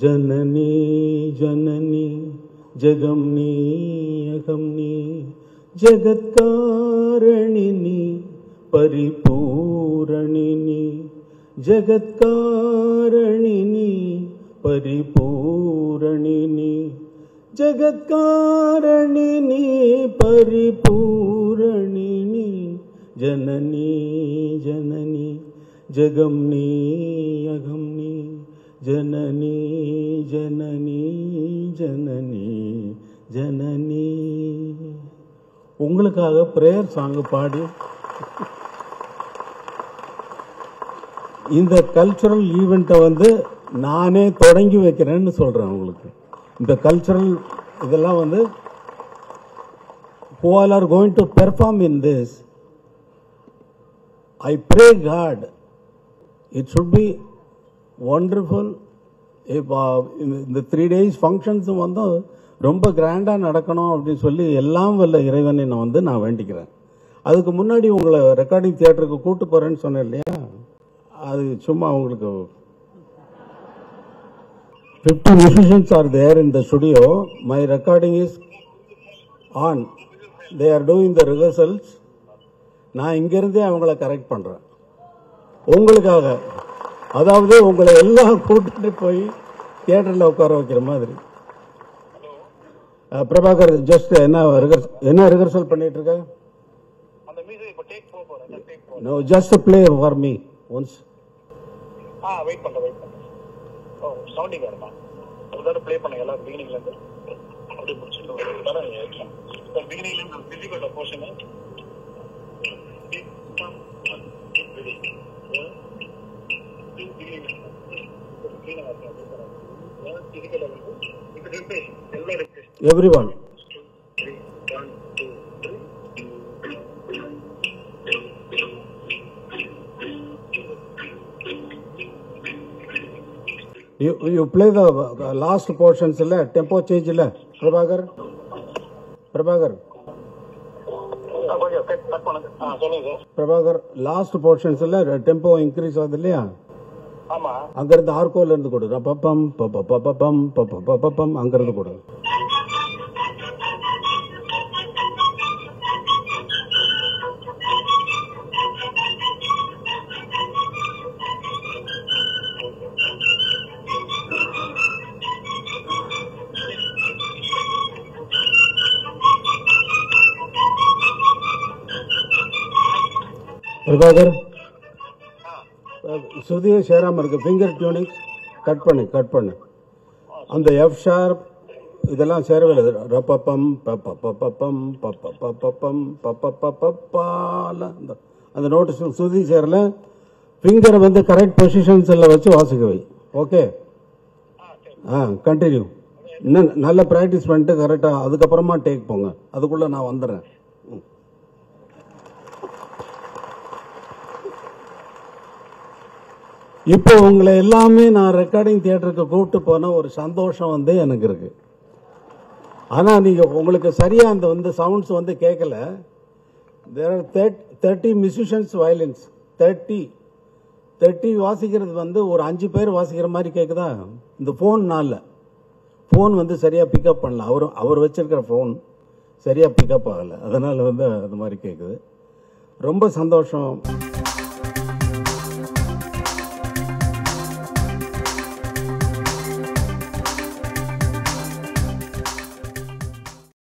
जननी जननी जगम नी अगम नी जगत्कारणिनी परिपूरणिनी जगत्कारणिनी परिपूरणिनी जगत्कारणिनी परिपूरणिनी, जननी जननी, जगमनी, अगमनी ஜனனி ஜனனி ஜனனி ஜனனி உங்களுக்காக prayer song பாடி. இந்த cultural ஈவெண்ட்டை வந்து நானே தொடங்கி வைக்கிறேன்னு சொல்கிறேன் உங்களுக்கு. இந்த கல்ச்சுரல் இதெல்லாம் வந்து who all are going to perform in this I pray God it should be wonderful இப்போ இந்த- இந்த த்ரீ டேஸ் ஃபங்க்ஷன்ஸும் வந்து ரொம்ப கிராண்டாக நடக்கணும் அப்படின்னு சொல்லி எல்லாம் வல்ல இறைவனை நான் வந்து நான் வேண்டிக்கிறேன். அதுக்கு முன்னாடி உங்களை ரெக்கார்டிங் தியேட்டருக்கு கூட்டு போகிறேன்னு சொன்னேன் இல்லையா? அது சும்மா உங்களுக்கு fifty musicians are there in studio my recording is on on. They are doing the நான் இங்கேருந்தே அவங்கள கரெக்ட் பண்ணுறேன் உங்களுக்காக. அதாவது உங்களை எல்லாம் கூட்டிட்டு போய் தியேட்டர்ல உட்கார வைக்கிற மாதிரி. பிரபாகர் ஜஸ்ட் என்ன என்ன ரிஹர்சல் பண்ணிட்டு இருக்க? No just play for me once ah wait பண்றேன் வெயிட் பண்றேன். ஓ சவுண்டிங் வருமா ஒரு தடவை ப்ளே பண்ணுங்க பிகினிங்ல இருந்து. அப்படியே பிகினிங்ல இருந்து portion every one you you play the last portions இல்ல டெம்போ சேஞ்ச் இல்ல பிரபாகர் பிரபாகர் பிரபாகர் லாஸ்ட் போர்ஷன்ஸ்ல டெம்போ இன்க்ரீஸ் ஆகுது இல்லையா? ஆமா. அங்கிருந்து ஆர்கோல இருந்து கொடு. பப்பம் பப்பம் பப்பம் அங்கிருந்து கொடு. பிரபாகர். சுதியும் சேராமல் இருக்கு ஃபிங்கர் டியூனிங் கட் பண்ணு கட் பண்ணு அந்த எஃப் ஷார்ப் இதெல்லாம் சேரவே இல்லை ரப்பப்பம் பப்பப்பப்பம் பப்பப்பப்பம் பப்பப்பப்பால அந்த அந்த நோட்டு சுதி சேரல ஃபிங்கரை வந்து கரெக்ட் பொசிஷன்ஸில் வச்சு வாசிக்க வை ஓகே ஆ கண்டினியூ இன்னும் நல்லா ப்ராக்டிஸ் பண்ணிட்டு கரெக்டாக அதுக்கப்புறமா டேக் போங்க அதுக்குள்ளே நான் வந்துடுறேன் ம். இப்போ உங்களை எல்லாமே நான் ரெக்கார்டிங் தியேட்டருக்கு கூப்பிட்டு போன ஒரு சந்தோஷம் வந்து எனக்கு இருக்கு. ஆனால் நீங்கள் உங்களுக்கு சரியாக அந்த வந்து சவுண்ட்ஸ் வந்து கேட்கல there are thirty musicians violins thirty thirty வாசிக்கிறது வந்து ஒரு அஞ்சு பேர் வாசிக்கிற மாதிரி கேட்குதா இந்த ஃபோன் நாளில் ஃபோன் வந்து சரியாக பிக்கப் பண்ணல. அவர் அவர் வச்சிருக்கிற ஃபோன் சரியாக பிக்கப் ஆகலை. அதனால் வந்து அது மாதிரி கேட்குது ரொம்ப சந்தோஷம்.